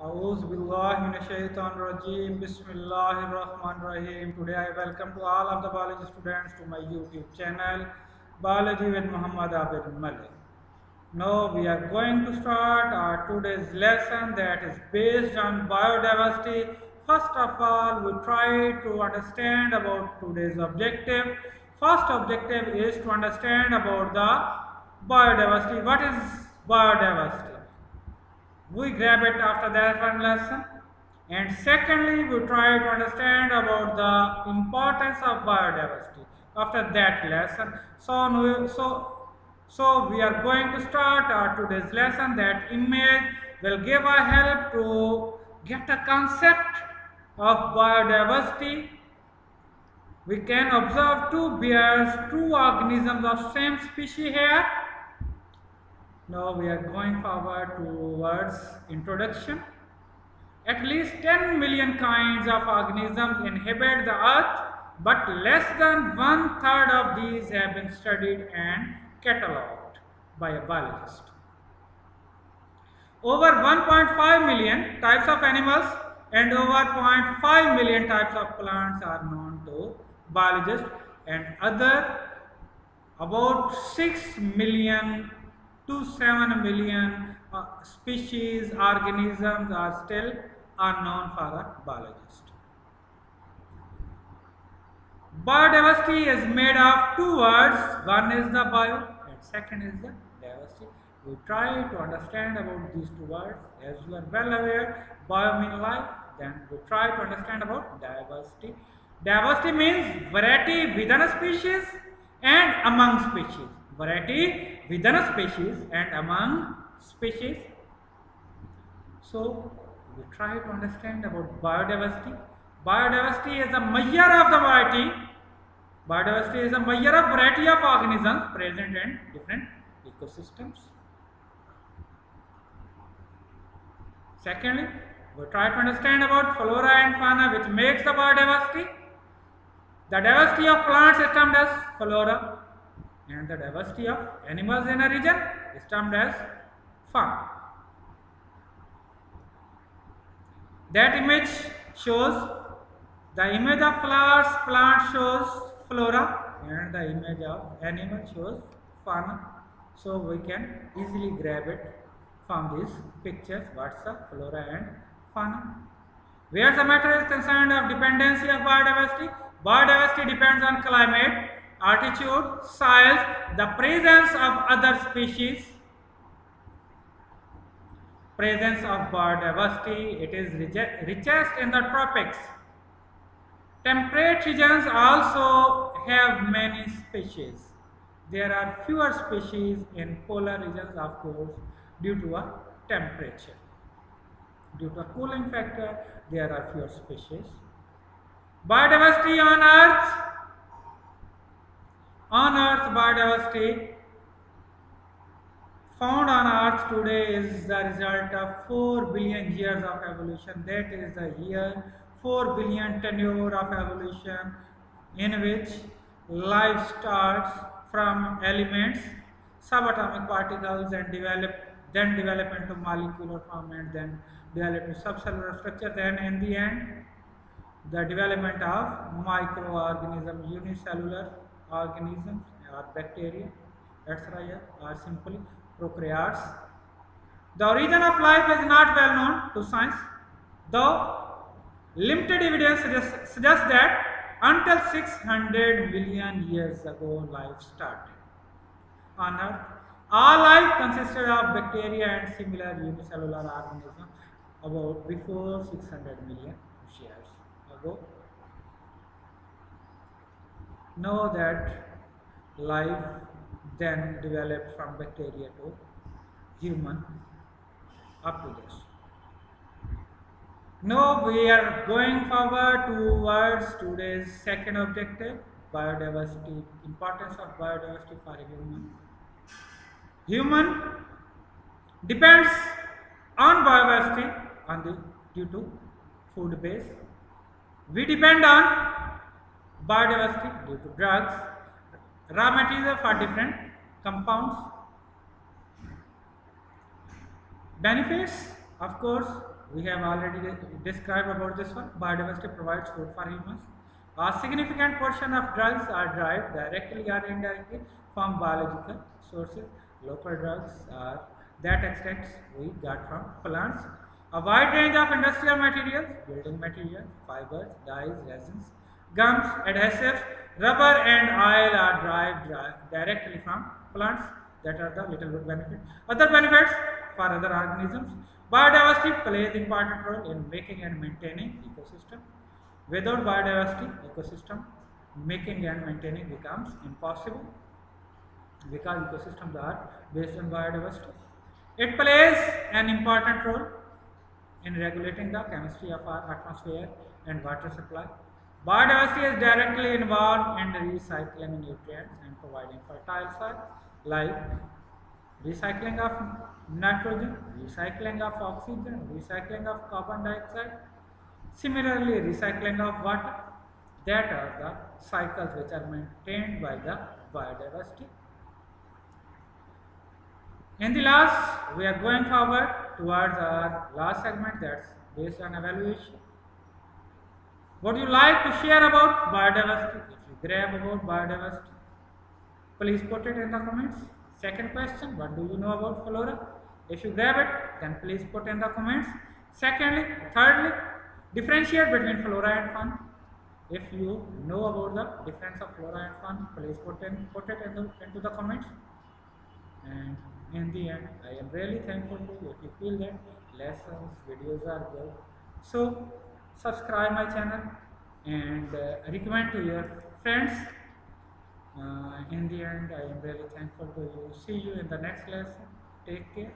A'udhu billahi minash shaitan rajim. Bismillahir Rahmanir Rahim. Today I welcome to all of the biology students to my YouTube channel Biology with Muhammad Abid Malik. Now we are going to start our today's lesson that is based on biodiversity. First of all, we try to understand about today's objective. First objective is to understand about the biodiversity. What is biodiversity? We grab it after that one lesson and secondly we try to understand about the importance of biodiversity after that lesson. So so so we are going to start our today's lesson that image will give a help to get a concept of biodiversity. We can observe two bears two organisms of same species here now we are going forward towards introduction. At least 10 million kinds of organisms inhabit the earth, but less than one third of these have been studied and catalogued by a biologist. Over 1.5 million types of animals and over 0.5 million types of plants are known to biologists and other about 6 million to 7 million uh, species, organisms are still unknown for a biologist. Biodiversity is made of two words, one is the bio and second is the diversity. We try to understand about these two words as you are well aware, bio means life, then we try to understand about diversity. Diversity means variety within a species and among species variety within a species and among species. So, we try to understand about biodiversity. Biodiversity is a measure of the variety. Biodiversity is a measure of variety of organisms present in different ecosystems. Secondly, we try to understand about flora and fauna which makes the biodiversity. The diversity of plant system does flora and the diversity of animals in a region is termed as fauna. That image shows the image of flowers, plant shows flora and the image of animal shows fauna. So we can easily grab it from these pictures what's the flora and fauna. Where the matter is concerned of dependency of biodiversity, biodiversity depends on climate altitude, soil, the presence of other species, presence of biodiversity, it is richest in the tropics. Temperate regions also have many species. There are fewer species in polar regions of course due to a temperature. Due to a cooling factor, there are fewer species. Biodiversity on earth on earth biodiversity found on earth today is the result of 4 billion years of evolution. That is the year 4 billion tenure of evolution in which life starts from elements subatomic particles and develop then develop into molecular form and then develop into subcellular structure. Then in the end the development of microorganism unicellular organisms or bacteria etc. are simply prokaryotes. The origin of life is not well known to science, though limited evidence suggests, suggests that until 600 million years ago life started on Earth. All life consisted of bacteria and similar unicellular organisms about before 600 million years ago know that life then developed from bacteria to human up to this. Now we are going forward towards today's second objective biodiversity, importance of biodiversity for human. Human depends on biodiversity on the due to food base. We depend on biodiversity due to drugs, raw material for different compounds. Benefits Of course, we have already described about this one. Biodiversity provides food for humans. A significant portion of drugs are derived directly or indirectly from biological sources. Local drugs are that extracts we got from plants. A wide range of industrial materials, building materials, fibers, dyes, resins, gums, adhesives, rubber and oil are derived directly from plants that are the little benefit. Other benefits for other organisms. Biodiversity plays important role in making and maintaining ecosystem. Without biodiversity, ecosystem making and maintaining becomes impossible because ecosystems are based on biodiversity. It plays an important role in regulating the chemistry of our atmosphere and water supply. Biodiversity is directly involved in recycling nutrients and providing fertile soil like recycling of nitrogen, recycling of oxygen, recycling of carbon dioxide, similarly recycling of water. That are the cycles which are maintained by the biodiversity. In the last, we are going forward towards our last segment that's based on evaluation. What you like to share about biodiversity? If you grab about biodiversity, please put it in the comments. Second question, what do you know about flora? If you grab it, then please put in the comments. Secondly, thirdly, differentiate between flora and fauna. If you know about the difference of flora and fauna, please put in put it in the, into the comments. And in the end, I am really thankful to you if you feel that lessons, videos are good. So subscribe my channel and uh, recommend to your friends uh, in the end, I am really thankful to you. See you in the next lesson. Take care.